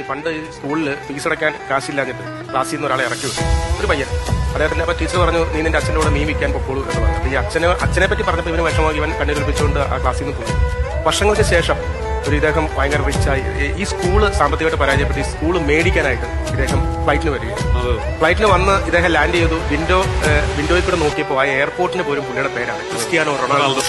ഈ പണ്ട് ഈ സ്കൂളിൽ ഫീസ് അടയ്ക്കാൻ കാശില്ലാഞ്ഞിട്ട് ക്ലാസ്സിൽ നിന്ന് ഒരാളെ ഇറക്കി വിട്ടു. ഒരു പയ്യൻ. അദ്ദേഹത്തിന്റെ അപ്പൊ ടീച്ചർ പറഞ്ഞു നീ നിന്റെ അച്ഛന്റെ കൂടെ മീൻ വിൽക്കാൻ പൊക്കോളൂ എന്ന് പറഞ്ഞു. ഈ അച്ഛനെ അച്ഛനെ പറ്റി പറഞ്ഞപ്പോൾ ഇവന് വിഷമം ഇവൻ കണ്ണീരൊലിപ്പിച്ചുകൊണ്ട് ആ ക്ലാസ്സിൽ നിന്ന് പോയി. വർഷങ്ങൾക്ക് ശേഷം ഒരു ഇദ്ദേഹം ഭയങ്കര റിച്ചായി ഈ സ്കൂൾ സാമ്പത്തികമായിട്ട് പരാജയപ്പെട്ട് ഈ സ്കൂൾ മേടിക്കാനായിട്ട് ഇദ്ദേഹം ഫ്ലൈറ്റിന് വരിക ഫ്ലൈറ്റിന് വന്ന് ഇദ്ദേഹം ലാൻഡ് ചെയ്തു. വിൻഡോ വിൻഡോയിൽ കൂടെ നോക്കിയപ്പോൾ ആ എയർപോർട്ടിന് പോലും പുള്ളിയുടെ പേരാണ്. Cristiano Ronaldo.